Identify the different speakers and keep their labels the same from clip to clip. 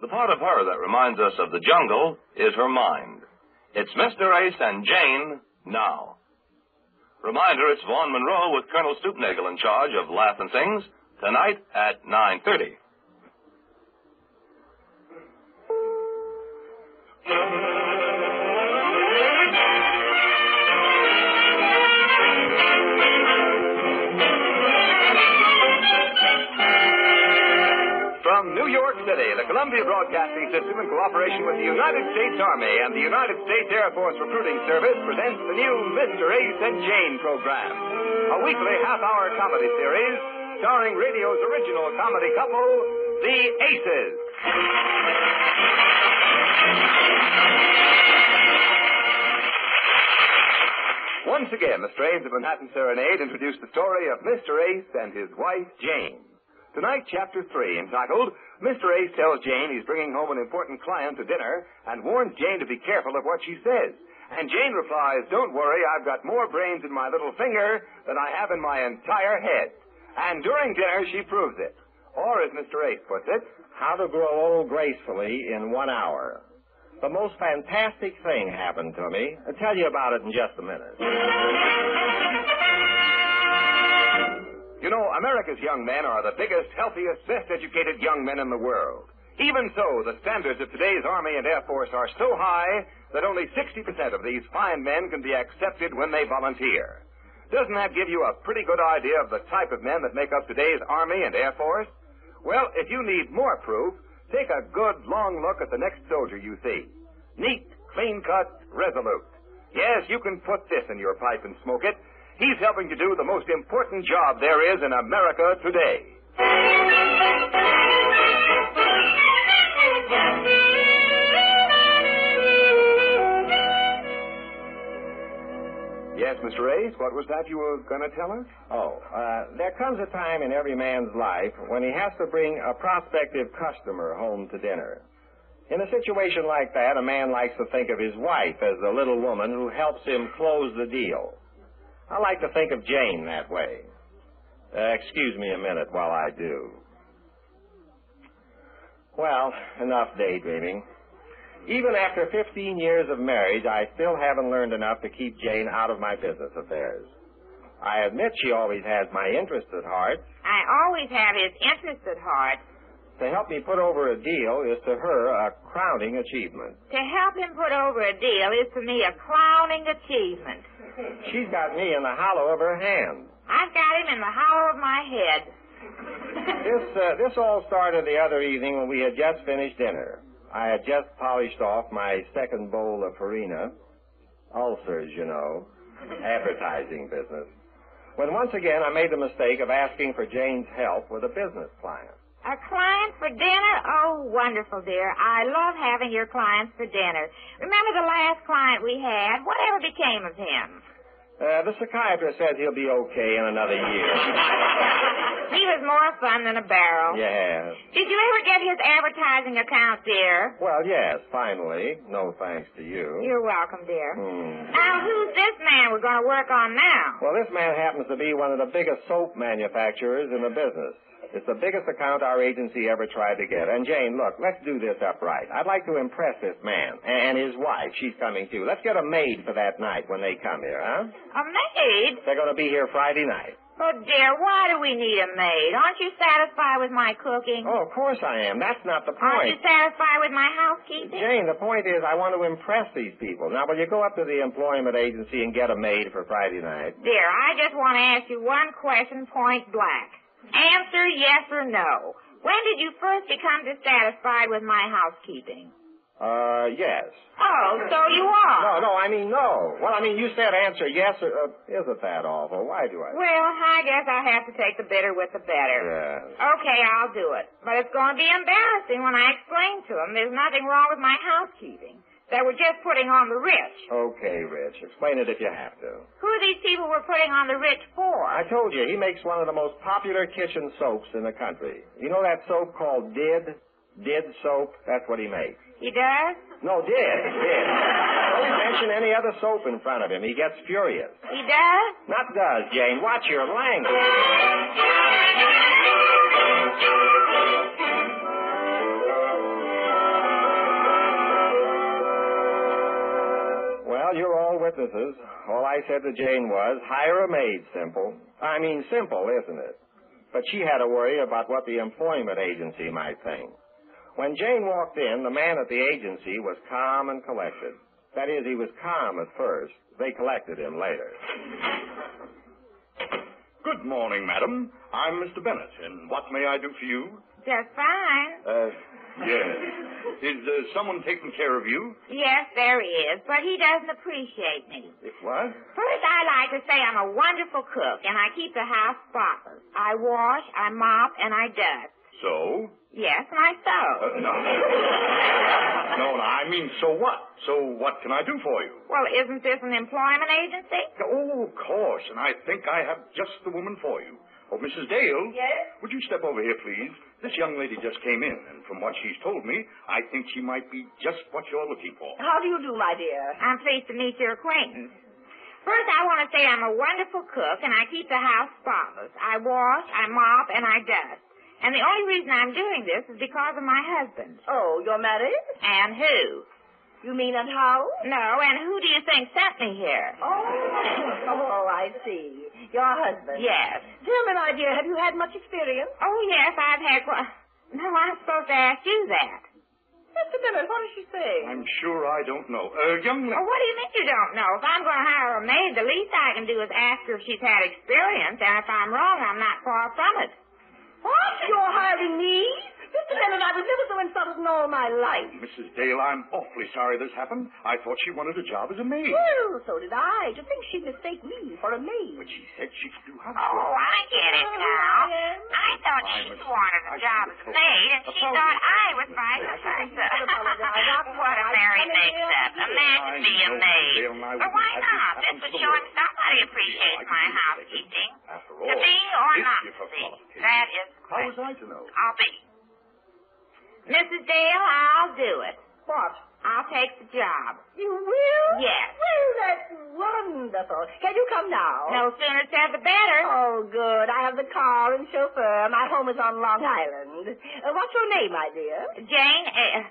Speaker 1: The part of her that reminds us of the jungle is her mind. It's Mr. Ace and Jane now. Reminder, it's Vaughn Monroe with Colonel Stoopnagle in charge of Laugh and Things tonight at 9.30.
Speaker 2: Columbia Broadcasting System, in cooperation with the United States Army and the United States Air Force Recruiting Service, presents the new Mr. Ace and Jane program, a weekly half-hour comedy series starring radio's original comedy couple, the Aces. Once again, the strains of Manhattan Serenade introduce the story of Mr. Ace and his wife, Jane. Tonight, chapter three, entitled Mr. Ace tells Jane he's bringing home an important client to dinner and warns Jane to be careful of what she says. And Jane replies, Don't worry, I've got more brains in my little finger than I have in my entire head. And during dinner, she proves it. Or, as Mr. Ace puts it,
Speaker 3: How to grow old gracefully in one hour. The most fantastic thing happened to me. I'll tell you about it in just a minute.
Speaker 2: You know, America's young men are the biggest, healthiest, best educated young men in the world. Even so, the standards of today's Army and Air Force are so high that only 60% of these fine men can be accepted when they volunteer. Doesn't that give you a pretty good idea of the type of men that make up today's Army and Air Force? Well, if you need more proof, take a good long look at the next soldier you see. Neat, clean cut, resolute. Yes, you can put this in your pipe and smoke it. He's helping to do the most important job there is in America today. Yes, Mr. Ace, what was that you were going to tell us?
Speaker 3: Oh, uh, there comes a time in every man's life when he has to bring a prospective customer home to dinner. In a situation like that, a man likes to think of his wife as the little woman who helps him close the deal. I like to think of Jane that way. Uh, excuse me a minute while I do. Well, enough daydreaming. Even after 15 years of marriage, I still haven't learned enough to keep Jane out of my business affairs. I admit she always has my interest at heart.
Speaker 4: I always have his interest at heart.
Speaker 3: To help me put over a deal is to her a crowning achievement.
Speaker 4: To help him put over a deal is to me a crowning achievement.
Speaker 3: She's got me in the hollow of her hand.
Speaker 4: I've got him in the hollow of my head.
Speaker 3: This uh, this all started the other evening when we had just finished dinner. I had just polished off my second bowl of farina. Ulcers, you know. Advertising business. When once again I made the mistake of asking for Jane's help with a business client.
Speaker 4: A client for dinner? Oh, wonderful, dear. I love having your clients for dinner. Remember the last client we had? Whatever became of him?
Speaker 3: Uh, the psychiatrist says he'll be okay in another year.
Speaker 4: He was more fun than a barrel.
Speaker 3: yes.
Speaker 4: Did you ever get his advertising account, dear?
Speaker 3: Well, yes, finally. No thanks to you.
Speaker 4: You're welcome, dear.
Speaker 3: Hmm.
Speaker 4: Now, who's this man we're going to work on now?
Speaker 3: Well, this man happens to be one of the biggest soap manufacturers in the business. It's the biggest account our agency ever tried to get. And Jane, look, let's do this upright. I'd like to impress this man and his wife. She's coming too. Let's get a maid for that night when they come here, huh?
Speaker 4: A maid?
Speaker 3: They're going to be here Friday night.
Speaker 4: Oh, dear, why do we need a maid? Aren't you satisfied with my cooking?
Speaker 3: Oh, of course I am. That's not the point.
Speaker 4: Aren't you satisfied with my housekeeping?
Speaker 3: Jane, the point is I want to impress these people. Now, will you go up to the employment agency and get a maid for Friday night?
Speaker 4: Dear, I just want to ask you one question point blank. Answer yes or no. When did you first become dissatisfied with my housekeeping?
Speaker 3: Uh, yes.
Speaker 4: Oh, so you are.
Speaker 3: No, no, I mean no. Well, I mean, you said answer yes or, uh, isn't that awful? Why do I?
Speaker 4: Well, I guess I have to take the bitter with the better.
Speaker 3: Yes.
Speaker 4: Okay, I'll do it. But it's going to be embarrassing when I explain to them there's nothing wrong with my housekeeping. That we're just putting on the rich.
Speaker 3: Okay, Rich. Explain it if you have to.
Speaker 4: Who are these people we're putting on the rich for?
Speaker 3: I told you, he makes one of the most popular kitchen soaps in the country. You know that soap called Did? Did soap? That's what he makes.
Speaker 4: He does?
Speaker 3: No, Did. Did. Don't mention any other soap in front of him. He gets furious.
Speaker 4: He does?
Speaker 3: Not does, Jane. Watch your language. Witnesses. All I said to Jane was, hire a maid, simple. I mean, simple, isn't it? But she had to worry about what the employment agency might think. When Jane walked in, the man at the agency was calm and collected. That is, he was calm at first. They collected him later.
Speaker 5: Good morning, madam. I'm Mr. Bennett, and what may I do for you?
Speaker 4: Just fine.
Speaker 5: Uh, yes. Is uh, someone taking care of you?
Speaker 4: Yes, there is, but he doesn't appreciate me.
Speaker 5: What?
Speaker 4: First, I like to say I'm a wonderful cook, and I keep the house spotless. I wash, I mop, and I dust.
Speaker 5: So?
Speaker 4: Yes, and I sew.
Speaker 5: Uh, no. no, no, I mean, so what? So what can I do for you?
Speaker 4: Well, isn't this an employment agency?
Speaker 5: Oh, of course, and I think I have just the woman for you. Oh, Mrs. Dale?
Speaker 4: Yes?
Speaker 5: Would you step over here, please? This young lady just came in, and from what she's told me, I think she might be just what you're looking for.
Speaker 6: How do you do, my dear?
Speaker 4: I'm pleased to meet your acquaintance. Mm-hmm. First, I want to say I'm a wonderful cook, and I keep the house spotless. I wash, I mop, and I dust. And the only reason I'm doing this is because of my husband.
Speaker 6: Oh, you're married?
Speaker 4: And who?
Speaker 6: You mean at house?
Speaker 4: No, and who do you think sent me here?
Speaker 6: Oh, oh, I see. Your husband.
Speaker 4: Yes.
Speaker 6: Tell me, my dear, have you had much experience?
Speaker 4: Oh, yes, I've had. Qu- no, I'm supposed to ask you that.
Speaker 6: Mr. Bennett, what does she say?
Speaker 5: I'm sure I don't know. Uh, young
Speaker 4: Oh, what do you mean you don't know? If I'm going to hire a maid, the least I can do is ask her if she's had experience, and if I'm wrong, I'm not far from it.
Speaker 6: What? You're hiring me? Mr. Bennett, I was never so insulted in all my life.
Speaker 5: Mrs. Dale, I'm awfully sorry this happened. I thought she wanted a job as a maid.
Speaker 6: Well, so did I. To think she'd mistake me for a maid.
Speaker 5: But she said she could do housework.
Speaker 4: Oh,
Speaker 5: housework.
Speaker 4: I get it oh, now. I thought
Speaker 5: I
Speaker 4: she
Speaker 5: must-
Speaker 4: wanted
Speaker 5: I
Speaker 4: a job as
Speaker 5: a
Speaker 4: maid, and she thought I was vice versa. what a merry mix-up. A man to be a maid. But why not? This is showing somebody appreciates my housekeeping.
Speaker 5: After
Speaker 4: To be or not to be. That is the
Speaker 5: How was. I to know?
Speaker 4: I'll be. Mrs. Dale, I'll do it.
Speaker 6: What?
Speaker 4: I'll take the job.
Speaker 6: You will?
Speaker 4: Yes.
Speaker 6: Well, that's wonderful. Can you come now?
Speaker 4: No sooner said the better.
Speaker 6: Oh, good. I have the car and chauffeur. My home is on Long Island. Uh, what's your name, my dear?
Speaker 4: Jane, uh,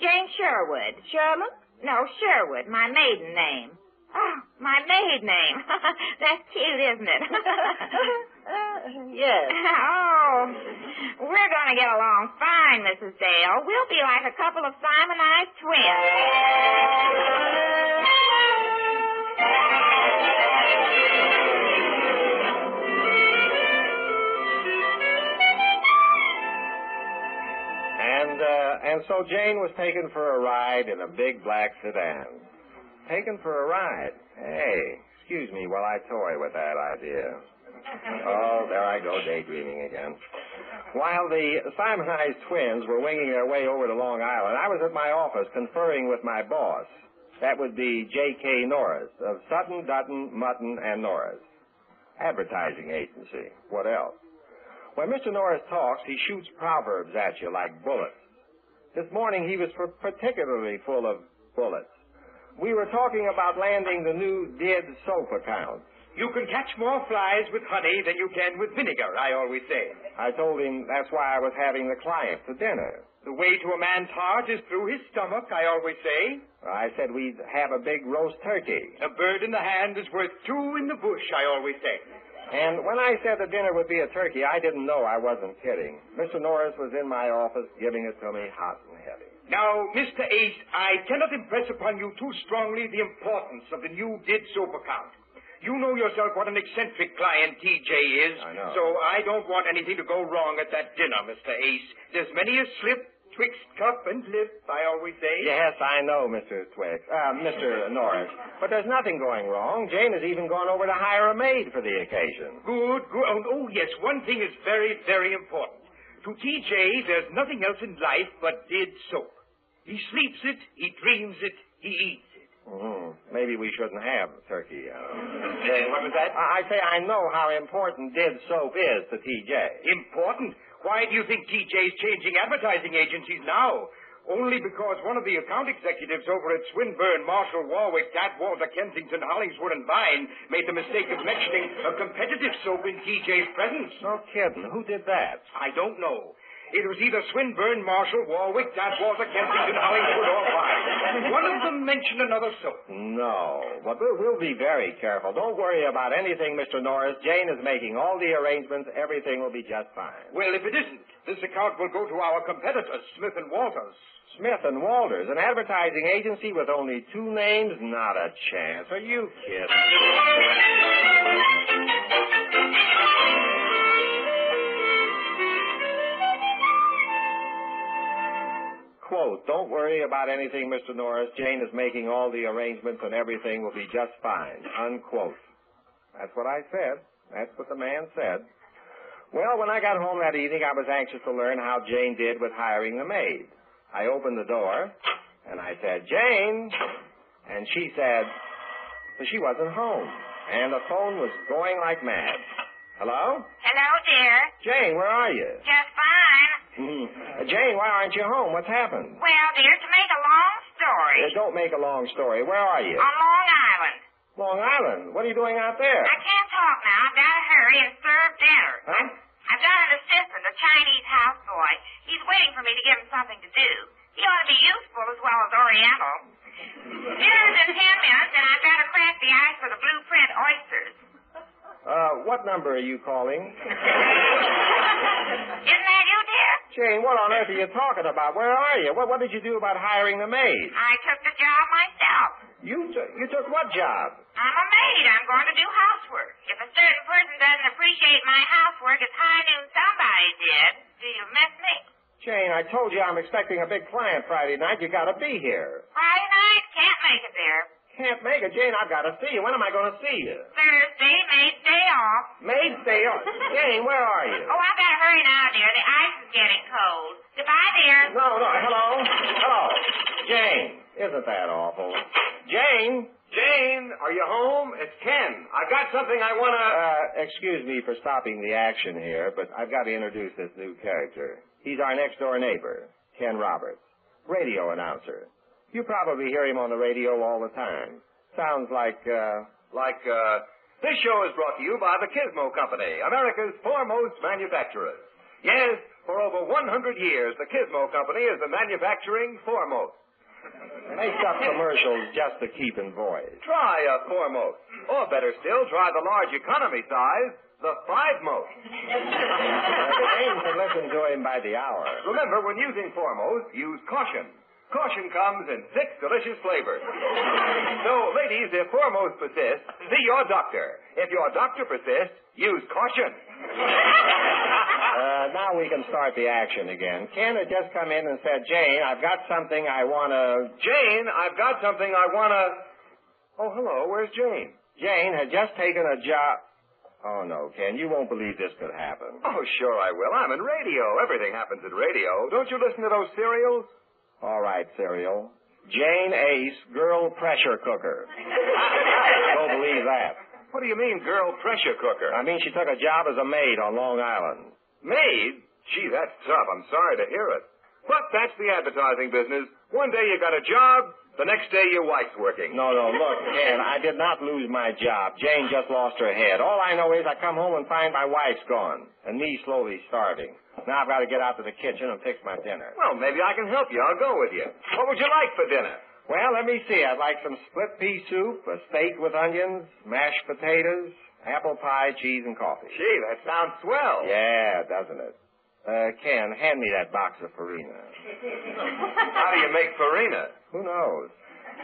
Speaker 4: Jane Sherwood.
Speaker 6: Sherman?
Speaker 4: No, Sherwood, my maiden name. Oh, my maiden name. That's cute, isn't it?
Speaker 6: uh, yes.
Speaker 4: oh, we're going to get along fine, Mrs. Dale. We'll be like a couple of Simonized
Speaker 3: And, uh, and so Jane was taken for a ride in a big black sedan. Taken for a ride? Hey, excuse me while I toy with that idea. Oh, there I go, daydreaming again. While the Simonized twins were winging their way over to Long Island, I was at my office conferring with my boss. That would be J.K. Norris of Sutton, Dutton, Mutton, and Norris. Advertising agency. What else? When Mr. Norris talks, he shoots proverbs at you like bullets. This morning he was particularly full of bullets. We were talking about landing the new did soap account.
Speaker 7: You can catch more flies with honey than you can with vinegar, I always say.
Speaker 3: I told him that's why I was having the client to dinner.
Speaker 7: The way to a man's heart is through his stomach, I always say.
Speaker 3: I said we'd have a big roast turkey.
Speaker 7: A bird in the hand is worth two in the bush, I always say.
Speaker 3: And when I said the dinner would be a turkey, I didn't know I wasn't kidding. Mr. Norris was in my office giving it to me hot and heavy.
Speaker 7: Now, Mr. Ace, I cannot impress upon you too strongly the importance of the new did soap account. You know yourself what an eccentric client TJ is.
Speaker 3: I know.
Speaker 7: So I don't want anything to go wrong at that dinner, Mr. Ace. There's many a slip twixt cup and lip, I always say.
Speaker 3: Yes, I know, Mr. Twix. Uh, Mr. Norris. But there's nothing going wrong. Jane has even gone over to hire a maid for the occasion.
Speaker 7: Good, good. Oh, oh, yes, one thing is very, very important. To TJ, there's nothing else in life but did soap. He sleeps it, he dreams it, he eats it.
Speaker 3: Mm, maybe we shouldn't have turkey. Uh,
Speaker 7: Uh, what was that?
Speaker 3: I I say I know how important did soap is to TJ.
Speaker 7: Important. Why do you think TJ's changing advertising agencies now? Only because one of the account executives over at Swinburne, Marshall, Warwick, Atwater, Kensington, Hollingswood, and Vine made the mistake of mentioning a competitive soap in TJ's presence.
Speaker 3: No kidding. Who did that?
Speaker 7: I don't know. It was either Swinburne, Marshall, Warwick, Dadwater, Kensington, Hollingswood, or Pine. One of them mentioned another soap.
Speaker 3: No, but we'll be very careful. Don't worry about anything, Mr. Norris. Jane is making all the arrangements. Everything will be just fine.
Speaker 7: Well, if it isn't, this account will go to our competitors, Smith and Walters.
Speaker 3: Smith and Walters, an advertising agency with only two names? Not a chance. Are you kidding? Don't worry about anything, Mr. Norris. Jane is making all the arrangements and everything will be just fine. Unquote. That's what I said. That's what the man said. Well, when I got home that evening, I was anxious to learn how Jane did with hiring the maid. I opened the door, and I said, Jane. And she said, but she wasn't home. And the phone was going like mad. Hello?
Speaker 4: Hello, dear.
Speaker 3: Jane, where are you?
Speaker 4: Just fine.
Speaker 3: Hmm. Uh, Jane, why aren't you home? What's happened?
Speaker 4: Well, dear, to make a long story,
Speaker 3: Uh, don't make a long story. Where are you?
Speaker 4: on Long Island.
Speaker 3: Long Island. What are you doing out there?
Speaker 4: I can't talk now. I've got to hurry and serve dinner.
Speaker 3: Huh?
Speaker 4: I've got an assistant, a Chinese houseboy. He's waiting for me to give him something to do. He ought to be useful as well as oriental. Dinner's in ten minutes, and I've got to crack the ice for the blueprint oysters.
Speaker 3: Uh, what number are you calling?
Speaker 4: Isn't that you, dear?
Speaker 3: Jane, what on earth are you talking about? Where are you? What, what did you do about hiring the maid?
Speaker 4: I took the job myself.
Speaker 3: You, t- you took what job?
Speaker 4: I'm a maid. I'm going to do housework. If a certain person doesn't appreciate my housework as I knew somebody did, do you miss me?
Speaker 3: Jane, I told you I'm expecting a big client Friday night. You gotta be here.
Speaker 4: Friday night? Can't make it there.
Speaker 3: Can't make it. Jane, I've gotta see you. When am I gonna see you?
Speaker 4: Thursday, maid's day off.
Speaker 3: Maid, stay on. Jane, where are you?
Speaker 4: Oh, I've got to hurry now, dear. The getting cold. Goodbye, dear.
Speaker 3: No, no, hello? Hello? Jane, isn't that awful? Jane?
Speaker 2: Jane, are you home? It's Ken. I've got something I want to.
Speaker 3: Uh, excuse me for stopping the action here, but I've got to introduce this new character. He's our next door neighbor, Ken Roberts, radio announcer. You probably hear him on the radio all the time. Sounds like, uh,
Speaker 2: Like, uh, this show is brought to you by the Kismo Company, America's foremost manufacturers. Yes, for over 100 years, the Kismo Company is the manufacturing foremost.
Speaker 3: makes up commercials just to keep in voice.
Speaker 2: Try a foremost. Or better still, try the large economy size, the five most.
Speaker 3: Jane can listen to him by the hour.
Speaker 2: Remember, when using foremost, use caution. Caution comes in six delicious flavors. So, ladies, if foremost persists, see your doctor. If your doctor persists, use caution.
Speaker 3: Now we can start the action again. Ken had just come in and said, Jane, I've got something I want to.
Speaker 2: Jane, I've got something I want to. Oh, hello. Where's Jane?
Speaker 3: Jane had just taken a job. Oh, no, Ken, you won't believe this could happen.
Speaker 2: Oh, sure I will. I'm in radio. Everything happens in radio. Don't you listen to those serials?
Speaker 3: All right, Serial. Jane Ace, girl pressure cooker. Don't believe that.
Speaker 2: What do you mean, girl pressure cooker?
Speaker 3: I mean, she took a job as a maid on Long Island.
Speaker 2: Maid? Gee, that's tough. I'm sorry to hear it. But that's the advertising business. One day you got a job, the next day your wife's working.
Speaker 3: No, no, look, Ken, I did not lose my job. Jane just lost her head. All I know is I come home and find my wife's gone, and me slowly starving. Now I've got to get out to the kitchen and fix my dinner.
Speaker 2: Well, maybe I can help you. I'll go with you. What would you like for dinner?
Speaker 3: Well, let me see. I'd like some split pea soup, a steak with onions, mashed potatoes, apple pie, cheese, and coffee.
Speaker 2: Gee, that sounds swell.
Speaker 3: Yeah, doesn't it? Uh, Ken, hand me that box of farina.
Speaker 2: How do you make farina?
Speaker 3: Who knows?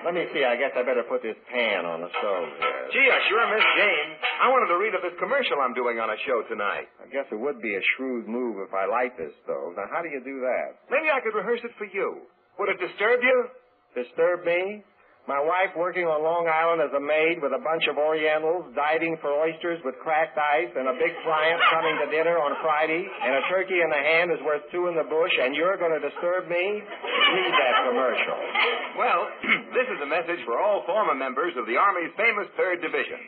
Speaker 3: Let me see. I guess I better put this pan on the stove here.
Speaker 2: Gee, I sure miss Jane. I wanted to read of this commercial I'm doing on a show tonight.
Speaker 3: I guess it would be a shrewd move if I light this stove. Now, how do you do that?
Speaker 2: Maybe I could rehearse it for you. Would it disturb you?
Speaker 3: Disturb me? My wife working on Long Island as a maid with a bunch of Orientals diving for oysters with cracked ice and a big client coming to dinner on Friday and a turkey in the hand is worth two in the bush and you're going to disturb me? Read that commercial.
Speaker 2: Well, this is a message for all former members of the Army's famous 3rd Division.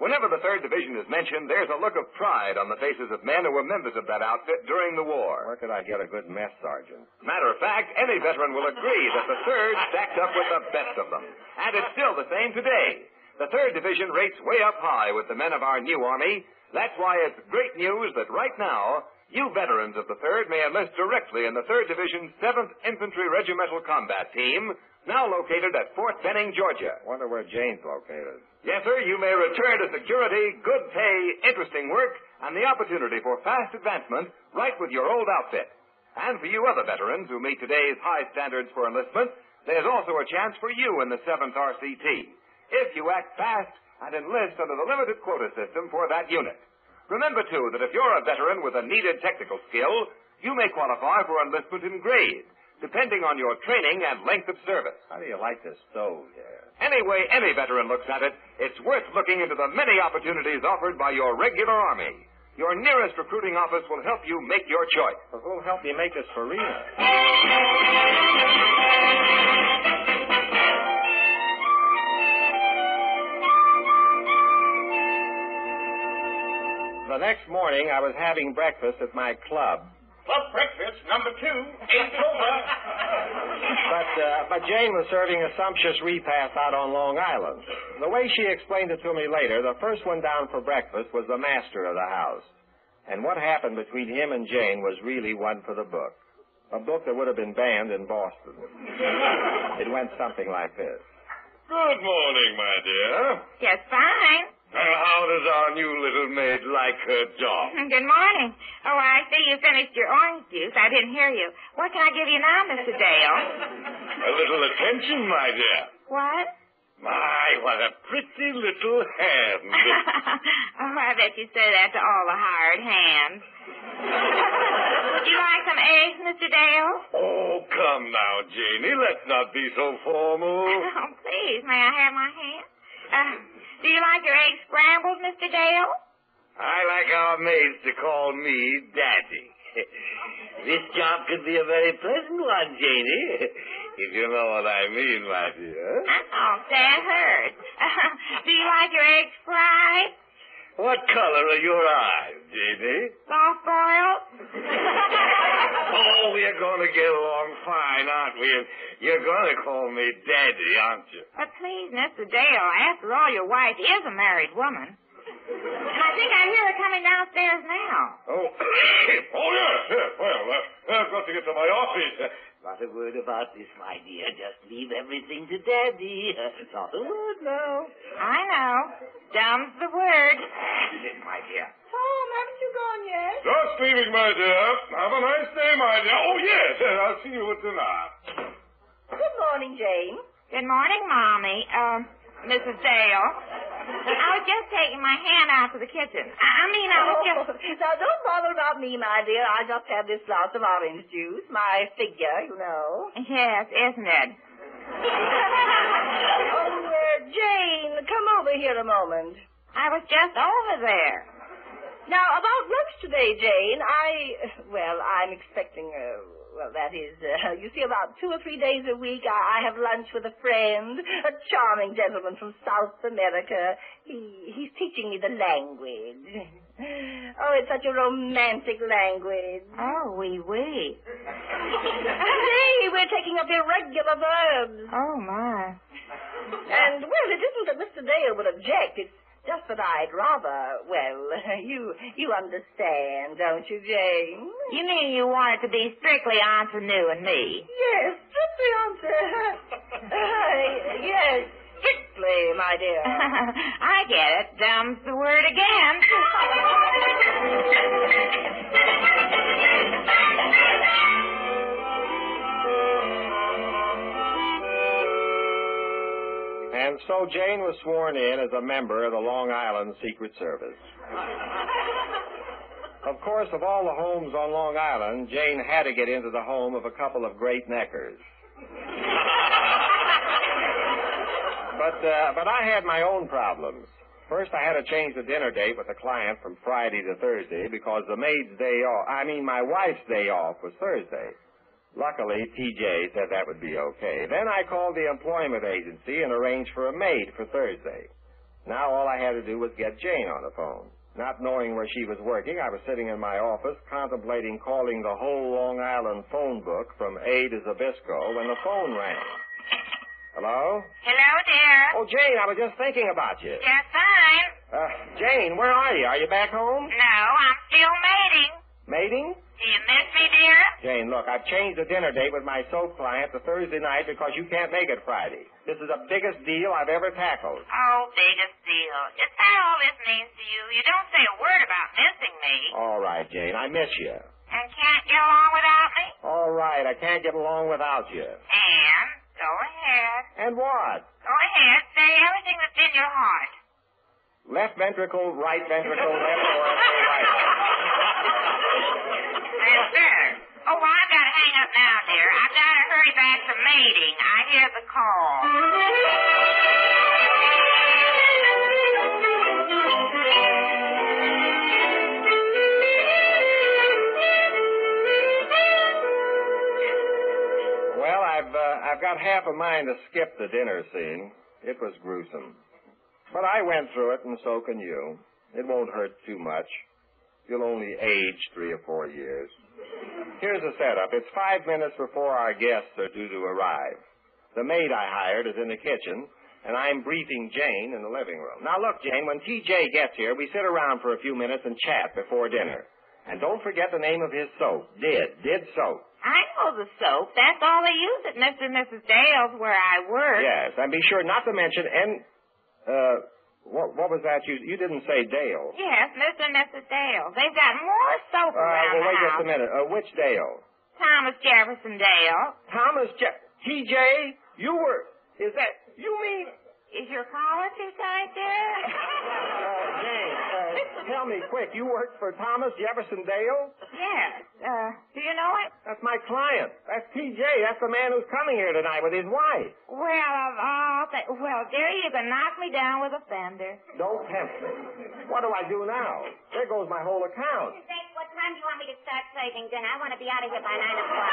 Speaker 2: Whenever the 3rd Division is mentioned, there's a look of pride on the faces of men who were members of that outfit during the war.
Speaker 3: Where could I get a good mess sergeant?
Speaker 2: Matter of fact, any veteran will agree that the 3rd stacked up with the best of them. And it's still the same today. The 3rd Division rates way up high with the men of our new Army. That's why it's great news that right now, You veterans of the 3rd may enlist directly in the 3rd Division's 7th Infantry Regimental Combat Team, now located at Fort Benning, Georgia.
Speaker 3: Wonder where Jane's located.
Speaker 2: Yes, sir, you may return to security, good pay, interesting work, and the opportunity for fast advancement right with your old outfit. And for you other veterans who meet today's high standards for enlistment, there's also a chance for you in the 7th RCT. If you act fast and enlist under the limited quota system for that unit. Remember, too, that if you're a veteran with a needed technical skill, you may qualify for enlistment in grade, depending on your training and length of service.
Speaker 3: How do you like this stove here?
Speaker 2: Any way any veteran looks at it, it's worth looking into the many opportunities offered by your regular Army. Your nearest recruiting office will help you make your choice.
Speaker 3: Well, who'll help you make this for real? The next morning, I was having breakfast at my club.
Speaker 7: Club breakfast number two, eight over.
Speaker 3: But, uh, but Jane was serving a sumptuous repast out on Long Island. The way she explained it to me later, the first one down for breakfast was the master of the house. And what happened between him and Jane was really one for the book. A book that would have been banned in Boston. It went something like this.
Speaker 8: Good morning, my dear.
Speaker 4: Just fine.
Speaker 8: Uh, how does our new little maid like her job?
Speaker 4: Good morning. Oh, I see you finished your orange juice. I didn't hear you. What can I give you now, Mr. Dale?
Speaker 8: A little attention, my dear.
Speaker 4: What?
Speaker 8: My, what a pretty little hand.
Speaker 4: oh, I bet you say that to all the hired hands. Would you like some eggs, Mr. Dale?
Speaker 8: oh, come now, Janie. Let's not be so formal.
Speaker 4: Oh, please, may I have my hand? Uh, do you like your eggs scrambled, Mr. Dale?
Speaker 8: I like our maids to call me Daddy. this job could be a very pleasant one, Janie. If you know what I mean, my dear.
Speaker 4: Oh, that hurts. do you like your eggs fried?
Speaker 8: What color are your eyes?
Speaker 4: Soft boiled?
Speaker 8: Oh, we're going to get along fine, aren't we? You're going to call me Daddy, aren't you?
Speaker 4: But please, Mr. Dale, after all, your wife is a married woman. And I think I hear her coming downstairs now.
Speaker 8: Oh, oh yes, yes. Well, uh, I've got to get to my office. Not a word about this, my dear. Just leave everything to Daddy. Not a word now.
Speaker 4: I know. Dumb's the word.
Speaker 8: my dear.
Speaker 6: Tom, haven't you gone yet?
Speaker 8: Just leaving, my dear. Have a nice day, my dear. Oh, yes. yes, I'll see you at dinner.
Speaker 6: Good morning, Jane.
Speaker 4: Good morning, Mommy. Uh, Mrs. Dale. I was just taking my hand out to the kitchen. I I mean, I was just...
Speaker 6: now, don't bother about me, my dear. I just had this glass of orange juice. My figure, you know.
Speaker 4: Yes, isn't it?
Speaker 6: oh, uh, Jane, come over here a moment.
Speaker 4: I was just over there.
Speaker 6: Now, about lunch today, Jane, I, well, I'm expecting, uh, well, that is, uh, you see, about two or three days a week, I, I have lunch with a friend, a charming gentleman from South America. He, he's teaching me the language. Oh, it's such a romantic language.
Speaker 4: Oh, wee wee.
Speaker 6: Say, we're taking up irregular verbs.
Speaker 4: Oh, my.
Speaker 6: And, well, it isn't that Mr. Dale would object. It's just that I'd rather, well, you you understand, don't you, Jane?
Speaker 4: You mean you want it to be strictly Aunt New and me?
Speaker 6: Yes, strictly uh, yes, strictly, my dear.
Speaker 4: I get it. Dumb's the word again.
Speaker 3: So Jane was sworn in as a member of the Long Island Secret Service. Of course, of all the homes on Long Island, Jane had to get into the home of a couple of great neckers. But, uh, but I had my own problems. First, I had to change the dinner date with the client from Friday to Thursday because the maid's day off, I mean, my wife's day off was Thursday. Luckily, TJ said that would be okay. Then I called the employment agency and arranged for a maid for Thursday. Now all I had to do was get Jane on the phone. Not knowing where she was working, I was sitting in my office contemplating calling the whole Long Island phone book from A to Zabisco when the phone rang. Hello?
Speaker 4: Hello, dear.
Speaker 3: Oh, Jane, I was just thinking about you.
Speaker 4: Just fine.
Speaker 3: Uh, Jane, where are you? Are you back home?
Speaker 4: No, I'm still mating.
Speaker 3: Mating?
Speaker 4: Do you miss me, dear?
Speaker 3: Jane, look, I've changed the dinner date with my soap client to Thursday night because you can't make it Friday. This is the biggest deal I've ever tackled.
Speaker 4: Oh, biggest deal. Is that all this means to you? You don't say a word about missing me.
Speaker 3: All right, Jane, I miss you.
Speaker 4: And can't get along without me?
Speaker 3: All right, I can't get along without you.
Speaker 4: And go ahead.
Speaker 3: And what?
Speaker 4: Go ahead. Say everything that's in your heart.
Speaker 3: Left ventricle, right ventricle, left orifice, right.
Speaker 4: Oh, well, I've got to hang up now, dear. I've got to hurry back to mating. I hear the call.
Speaker 3: Well, I've uh, I've got half a mind to skip the dinner scene. It was gruesome, but I went through it, and so can you. It won't hurt too much. You'll only age three or four years. Here's the setup. It's five minutes before our guests are due to arrive. The maid I hired is in the kitchen, and I'm briefing Jane in the living room. Now look, Jane, when TJ gets here, we sit around for a few minutes and chat before dinner. And don't forget the name of his soap. Did. Did soap.
Speaker 4: I know the soap. That's all they use at Mr. and Mrs. Dale's where I work.
Speaker 3: Yes, and be sure not to mention and uh what what was that you you didn't say Dale.
Speaker 4: Yes, Mr. and Mrs. Dale. They've got more soap
Speaker 3: Uh,
Speaker 4: around
Speaker 3: well,
Speaker 4: the
Speaker 3: wait just a minute. Uh, which Dale?
Speaker 4: Thomas Jefferson Dale.
Speaker 3: Thomas Je- TJ, you were is that you mean
Speaker 4: Is your collar too tight, dear?
Speaker 3: uh, Jane, uh, tell me quick, you worked for Thomas Jefferson Dale?
Speaker 4: yes. Uh, do you know?
Speaker 3: That's my client. That's TJ. That's the man who's coming here tonight with his wife.
Speaker 4: Well, of all th- well, dear, you can knock me down with a fender.
Speaker 3: Don't tempt me. What do I do now? There goes my whole account.
Speaker 9: Say, what time do you want me to start serving dinner? I want to be out of here by nine o'clock.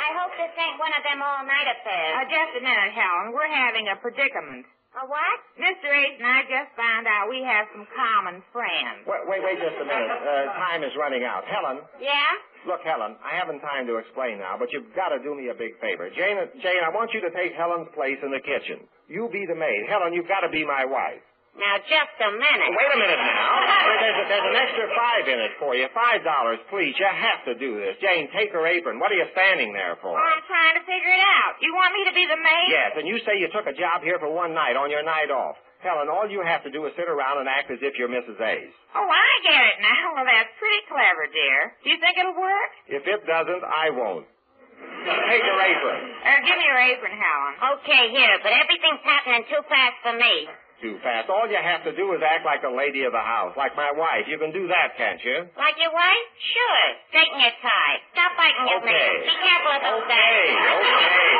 Speaker 9: I hope this ain't one of them all-night affairs.
Speaker 4: Uh, just a minute, Helen. We're having a predicament.
Speaker 9: A what?
Speaker 4: Mr. Ace and I just found out we have some common friends.
Speaker 3: Wait, wait, wait just a minute. Uh, time is running out. Helen,
Speaker 9: Yeah?
Speaker 3: Look, Helen, I haven't time to explain now, but you've got to do me a big favor. Jane, Jane, I want you to take Helen's place in the kitchen. You be the maid. Helen, you've got to be my wife.
Speaker 9: Now, just a minute.
Speaker 3: Wait a minute now. There's, a, there's an extra five in it for you. Five dollars, please. You have to do this. Jane, take her apron. What are you standing there for?
Speaker 4: Well, I'm trying to figure it out. You want me to be the maid?
Speaker 3: Yes, and you say you took a job here for one night on your night off. Helen, all you have to do is sit around and act as if you're Mrs. Ace.
Speaker 4: Oh, I get it now. Well, that's pretty clever, dear. Do you think it'll work?
Speaker 3: If it doesn't, I won't. Take your apron.
Speaker 4: Uh, give me your apron, Helen.
Speaker 9: Okay, here, but everything's happening too fast for me.
Speaker 3: Too fast. All you have to do is act like the lady of the house, like my wife. You can do that, can't you?
Speaker 9: Like your wife? Sure. Straighten your tie. Stop biting your
Speaker 3: Okay.
Speaker 9: nails. Be careful of those
Speaker 3: Okay, okay.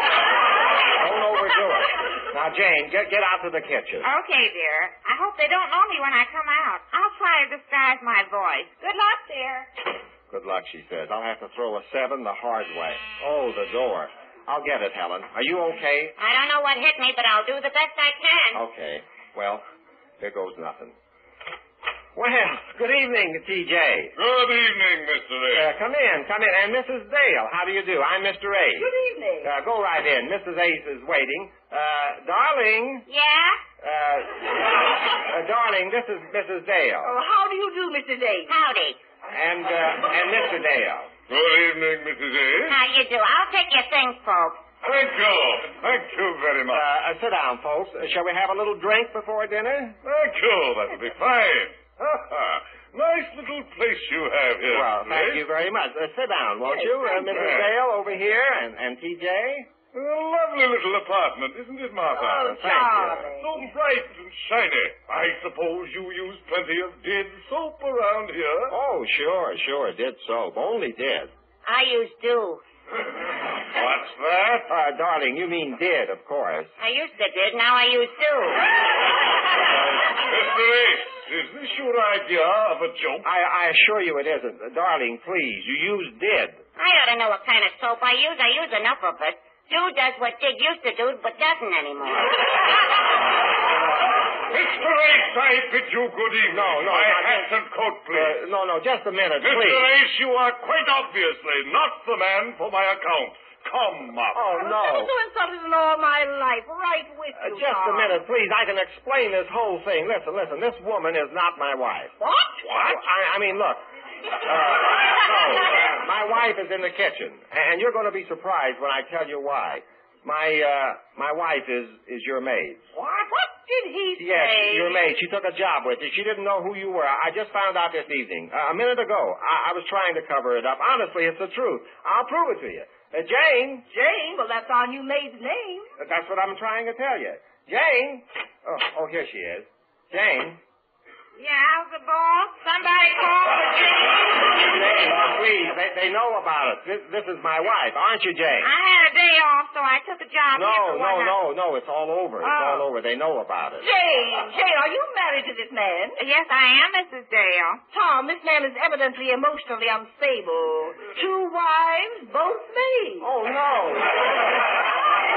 Speaker 3: Don't overdo it. Now, Jane, get get out to the kitchen.
Speaker 4: Okay, dear. I hope they don't know me when I come out. I'll try to disguise my voice. Good luck, dear.
Speaker 3: Good luck, she says. I'll have to throw a seven the hard way. Oh, the door. I'll get it, Helen. Are you okay?
Speaker 9: I don't know what hit me, but I'll do the best I can.
Speaker 3: Okay. Well, here goes nothing. Well, good evening, TJ.
Speaker 8: Good evening, Mr.
Speaker 3: Uh, come in, come in. And Mrs. Dale, how do you do? I'm Mr. Ace.
Speaker 6: Good evening.
Speaker 3: Uh, go right in. Mrs. Ace is waiting. Uh, darling,
Speaker 9: Yeah?
Speaker 3: uh, uh, darling, this is Mrs. Dale.
Speaker 6: Oh, how do you do, Mr. Dave?
Speaker 9: Howdy.
Speaker 3: And, uh, and Mr. Dale.
Speaker 8: Good evening, Mrs. A.
Speaker 9: How you do? I'll take your things, folks.
Speaker 8: Thank you. Thank you very
Speaker 3: Uh,
Speaker 8: much.
Speaker 3: uh, sit down, folks. Uh, shall we have a little drink before dinner?
Speaker 8: Thank you. That'll be fine. nice little place you have here.
Speaker 3: Well,
Speaker 8: Mrs.
Speaker 3: thank
Speaker 8: A.
Speaker 3: you very much. Uh, sit down, won't you? Uh,
Speaker 6: thank
Speaker 3: Mrs.
Speaker 8: you.
Speaker 3: Dale over here and, and TJ.
Speaker 8: A lovely little apartment, isn't it, Martha?
Speaker 6: Oh,
Speaker 3: thank you.
Speaker 8: So bright and shiny. I suppose you use plenty of dead soap around here.
Speaker 3: Oh, sure, sure. dead soap. Only dead.
Speaker 9: I used to.
Speaker 8: What's that?
Speaker 3: Uh, darling, you mean did, of course.
Speaker 9: I used to did, now I use to.
Speaker 8: Mr. Is this your idea of a joke?
Speaker 3: I, I assure you it isn't. Uh, darling, please, you used did.
Speaker 9: I ought to know what kind of soap I use. I use enough of it. Do does what Dig used to do, but doesn't anymore.
Speaker 8: Mr. Ace, I bid you good evening.
Speaker 3: No, no,
Speaker 8: My
Speaker 3: not
Speaker 8: hat and coat, please.
Speaker 3: Uh, no, no, just a minute,
Speaker 8: Mr.
Speaker 3: please.
Speaker 8: Ace, you are quite obviously not the man for my account.
Speaker 5: come up.
Speaker 3: Oh, no.
Speaker 6: I've
Speaker 3: no.
Speaker 6: never so insulted in all my life. Right with
Speaker 3: Uh,
Speaker 6: you,
Speaker 3: just a minute, please. I can explain this whole thing. Listen, listen. This woman is not my wife.
Speaker 6: What?
Speaker 3: What? I, I mean, look. Uh, my wife is in the kitchen, and you're going to be surprised when I tell you why. My uh, my wife is is your maid.
Speaker 6: What? What did he
Speaker 3: Yes,
Speaker 6: say?
Speaker 3: your maid. She took a job with you. She didn't know who you were. I just found out this evening, uh, a minute ago. I, I was trying to cover it up. Honestly, it's the truth. I'll prove it to you. Uh, Jane,
Speaker 6: Jane, well, that's our new maid's name.
Speaker 3: that's what I'm trying to tell you. Jane. Oh, oh, here she is. Jane.
Speaker 4: Yeah, how's the boss. Somebody called for Jane.
Speaker 3: Jane, please. They, they know about it. This, this is my wife, aren't you, Jane?
Speaker 4: I had a day off, so I took a job
Speaker 3: No,
Speaker 4: here for
Speaker 3: no,
Speaker 4: one night.
Speaker 3: no, no. It's all over. It's
Speaker 4: Oh.
Speaker 3: all over. They know about it.
Speaker 6: Jane, Jane, are you married to this man?
Speaker 4: Yes, I am, Mrs. Dale.
Speaker 6: Tom, this man is evidently emotionally unstable. Two wives, both maids.
Speaker 3: Oh, no.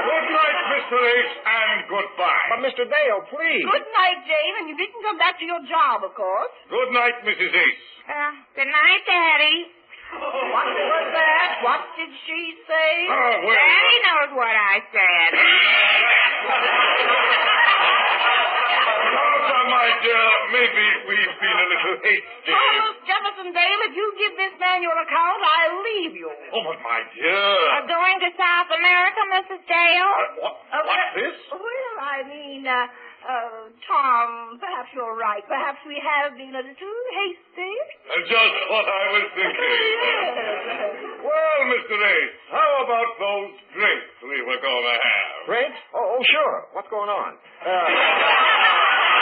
Speaker 5: Good night, Mr. Ace, and goodbye.
Speaker 3: But, Mr. Dale, please.
Speaker 6: Good night, Jane, and you didn't come back to your job, of course.
Speaker 5: Good night, Mrs. Ace.
Speaker 4: Uh, good night, Daddy.
Speaker 6: What was that? What did she say?
Speaker 5: Oh, well.
Speaker 4: Daddy knows what I said.
Speaker 5: Martha, my dear, maybe we've been a little hasty.
Speaker 6: Thomas Jefferson Dale, if you give this man your account, I'll leave you.
Speaker 5: Oh, but my dear.
Speaker 4: Uh, going to South America, Mrs. Dale?
Speaker 5: What,
Speaker 6: Uh,
Speaker 5: what's
Speaker 6: well-
Speaker 5: this?
Speaker 6: Well, I mean, uh, uh, Tom, perhaps you're right. Perhaps we have been a little hasty.
Speaker 5: Uh, Just what I was thinking.
Speaker 6: Yes.
Speaker 5: Well, Mr. Ace, how about those drinks we were going to have?
Speaker 3: Drinks? Oh, oh, sure. What's going on? Uh, uh,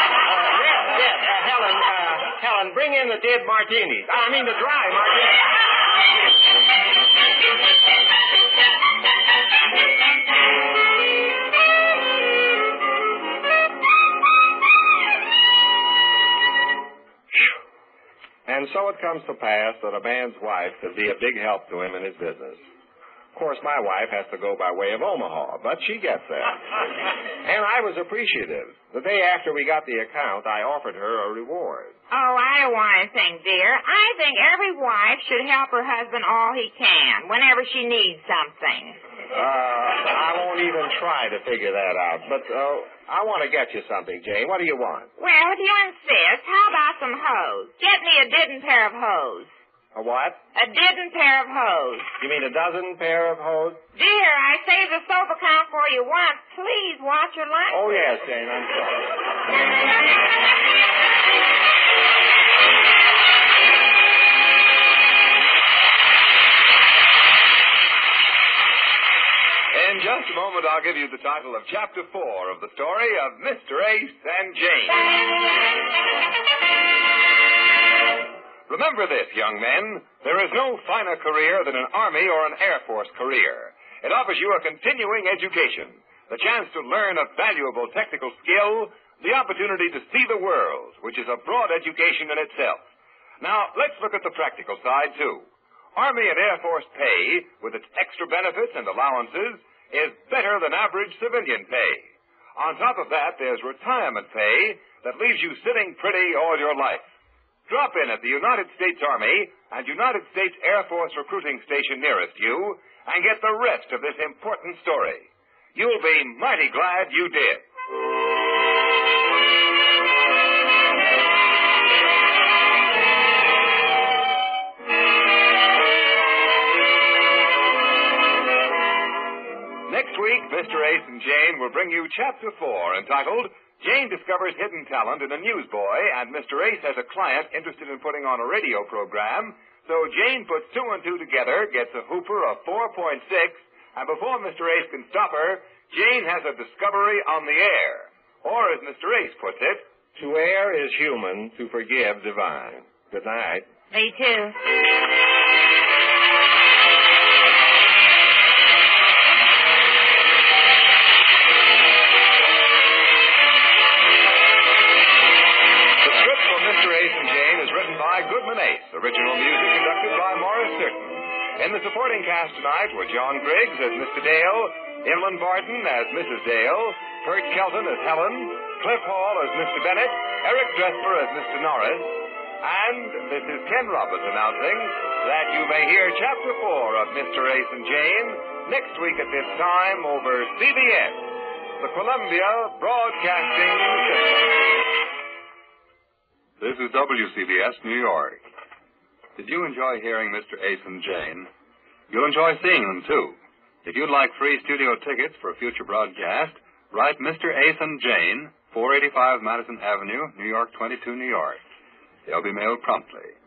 Speaker 3: yes, yes. Uh, Helen, uh, Helen, bring in the dead martinis. I mean the dry martinis. And so it comes to pass that a man's wife could be a big help to him in his business. Of course, my wife has to go by way of Omaha, but she gets there. and I was appreciative. The day after we got the account, I offered her a reward.
Speaker 4: Oh, I don't want anything, dear. I think every wife should help her husband all he can whenever she needs something.
Speaker 3: Uh, I won't even try to figure that out, but uh, I want to get you something, Jane. What do you want?
Speaker 4: Well, if you insist, how about some hose? Get me a didn't pair of hose.
Speaker 3: A what?
Speaker 4: A didn't pair of hose.
Speaker 3: You mean a dozen pair of hose?
Speaker 4: Dear, I saved the soap account for you once. Please watch your language.
Speaker 3: Oh, yes, Jane, I'm sorry.
Speaker 2: In just a moment, I'll give you the title of Chapter 4 of the story of Mr. Ace and Jane. Remember this, young men. There is no finer career than an Army or an Air Force career. It offers you a continuing education, the chance to learn a valuable technical skill, the opportunity to see the world, which is a broad education in itself. Now, let's look at the practical side, too. Army and Air Force pay, with its extra benefits and allowances, is better than average civilian pay. On top of that, there's retirement pay that leaves you sitting pretty all your life. Drop in at the United States Army and United States Air Force recruiting station nearest you and get the rest of this important story. You'll be mighty glad you did. Mr. Ace and Jane will bring you Chapter 4 entitled Jane Discovers Hidden Talent in a Newsboy, and Mr. Ace has a client interested in putting on a radio program. So Jane puts two and two together, gets a Hooper of 4.6, and before Mr. Ace can stop her, Jane has a discovery on the air. Or, as Mr. Ace puts it,
Speaker 3: To err is human, to forgive divine. Good night.
Speaker 4: Me too.
Speaker 2: Original music conducted by Morris Surdin. In the supporting cast tonight were John Griggs as Mr. Dale, Evelyn Barton as Mrs. Dale, Pert Kelton as Helen, Cliff Hall as Mr. Bennett, Eric Dressler as Mr. Norris, and this is Ken Roberts announcing that you may hear Chapter 4 of Mr. Ace and Jane next week at this time over CBS, the Columbia Broadcasting System.
Speaker 10: This is WCBS New York. Did you enjoy hearing Mr. Ace and Jane? You'll enjoy seeing them, too. If you'd like free studio tickets for a future broadcast, write Mr. Ace and Jane, 485 Madison Avenue, New York 22, New York. They'll be mailed promptly.